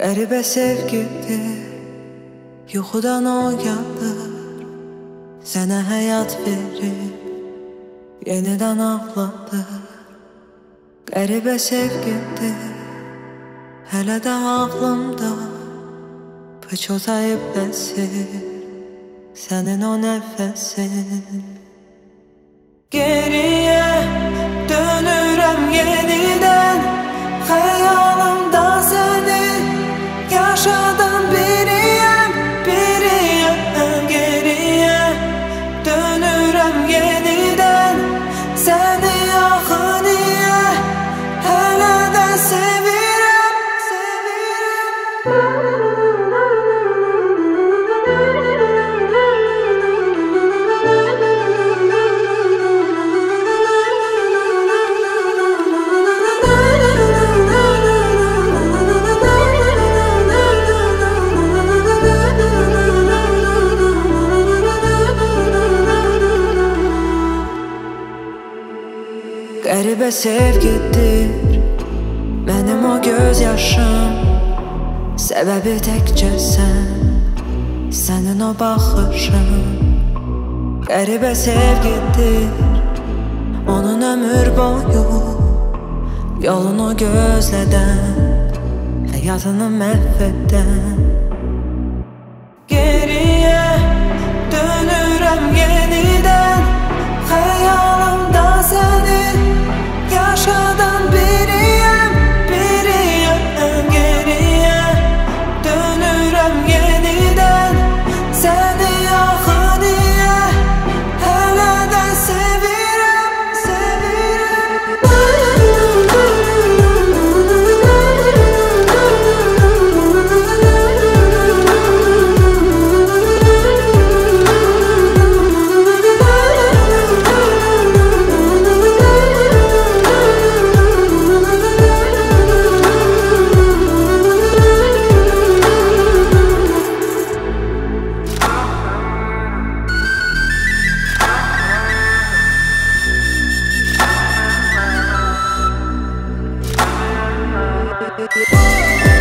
Qəribə sevgidir Yuxudan oyanır Sənə həyat verib Yenidən ağladır Qəribə sevgidir Hələ də ağlımda Pıçıltayıb bəsir Sənin o nəfəsin Geriyə dönürəm yenidən Qəribə sevgidir. Mənim o göz yaşım Səbəbi təkcə sən Sənin o baxışın Qəribə sevgidir. Onun ömür boyu Yolunu gözlədən Həyatını məhv edən Oh,